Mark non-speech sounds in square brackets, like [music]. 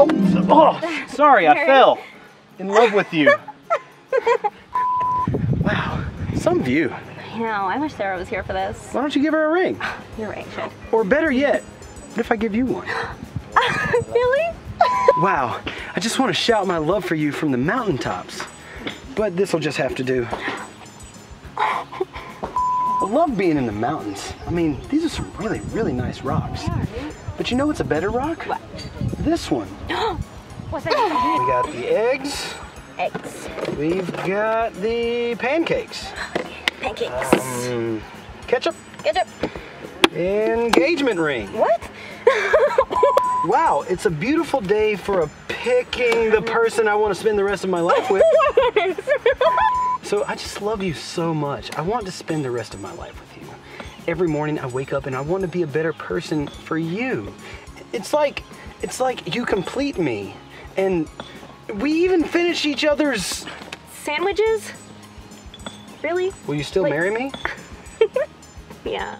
Oh, oh sorry, I fell. In love with you. [laughs] wow, some view. I know, I wish Sarah was here for this. Why don't you give her a ring? [gasps] You're right, should. Or better yet, what if I give you one? [gasps] really? [laughs] Wow, I just want to shout my love for you from the mountaintops. But this will just have to do. I love being in the mountains. I mean, these are some really, really nice rocks. Yeah, But you know what's a better rock? What? This one. [gasps] What's that? We got the eggs. Eggs. We've got the pancakes. [gasps] Pancakes. Mm, ketchup. Ketchup. Engagement ring. What? [laughs] Wow, it's a beautiful day for a picking the person I want to spend the rest of my life with. [laughs] So I just love you so much. I want to spend the rest of my life with you. Every morning I wake up and I want to be a better person for you. It's like it's like you complete me. And we even finish each other's Sandwiches? Really? Will you still marry me? [laughs] Yeah.